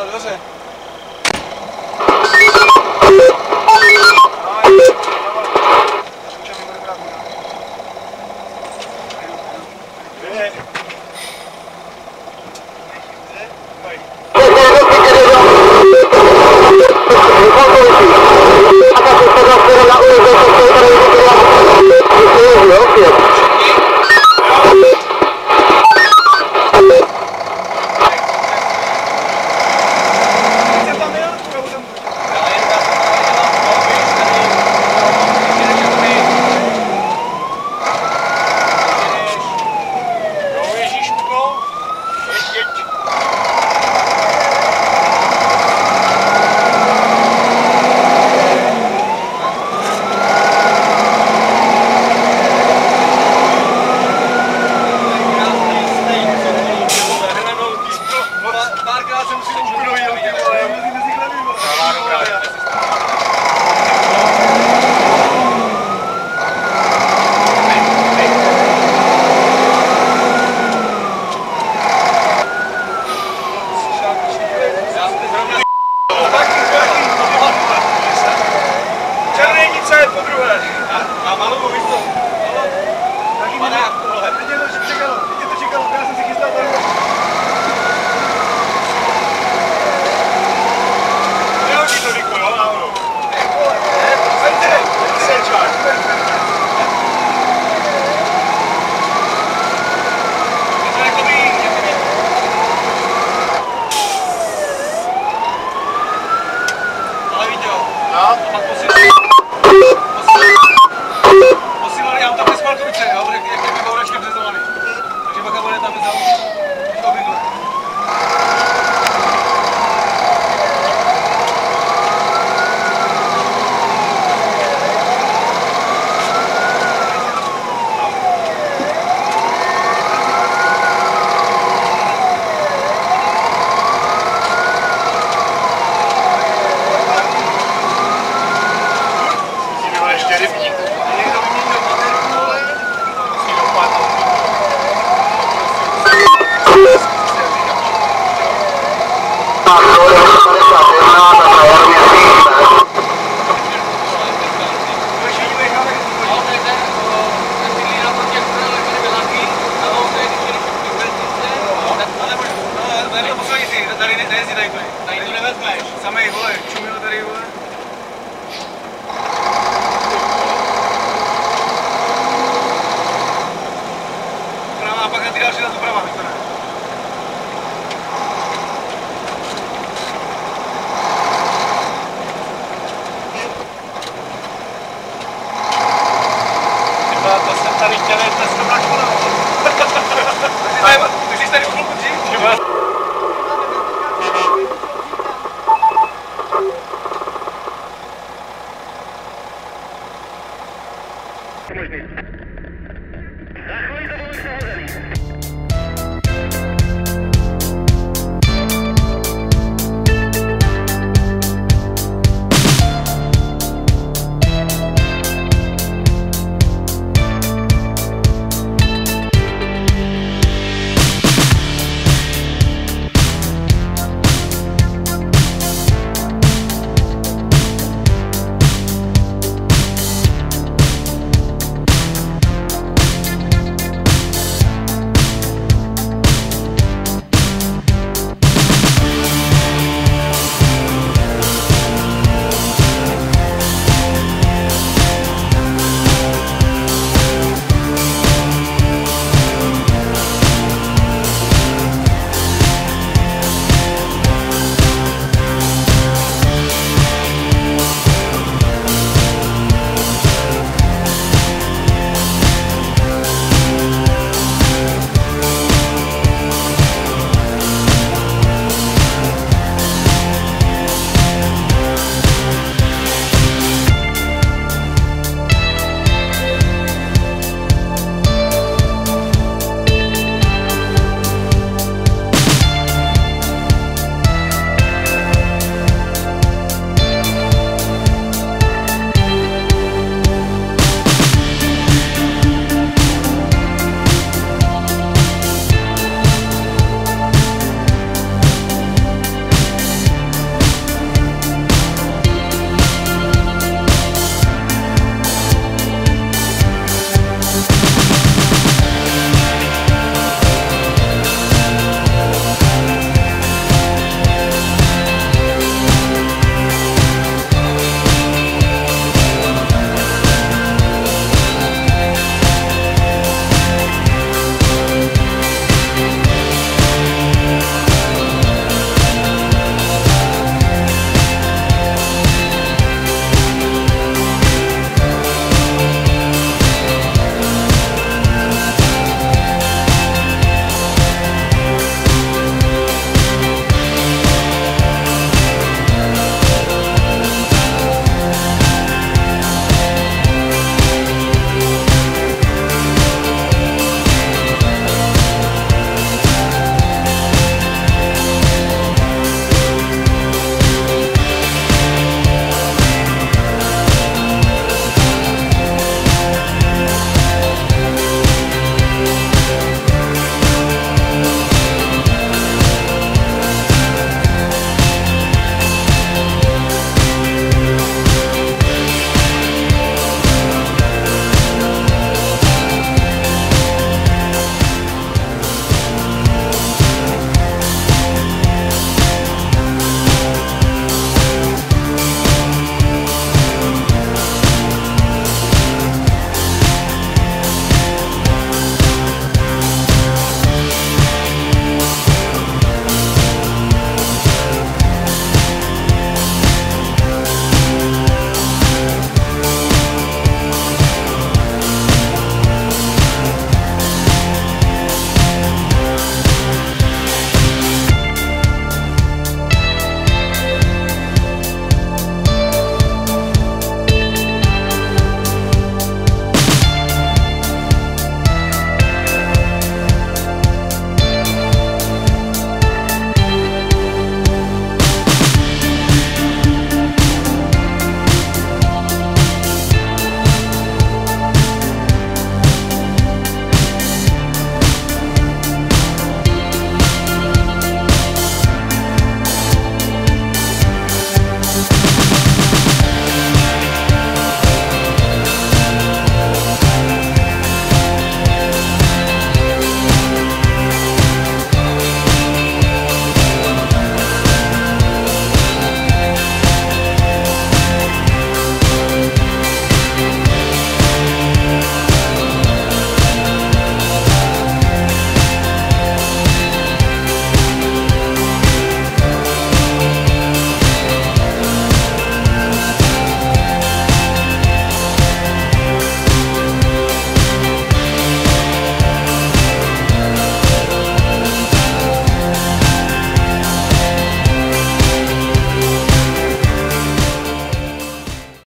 Muchas gracias. Rasenflug-Gloriose. Não. Tá Находится в Александре.